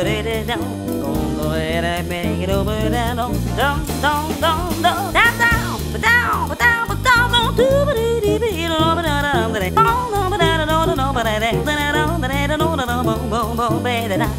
but it is down. Gonna.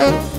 Thank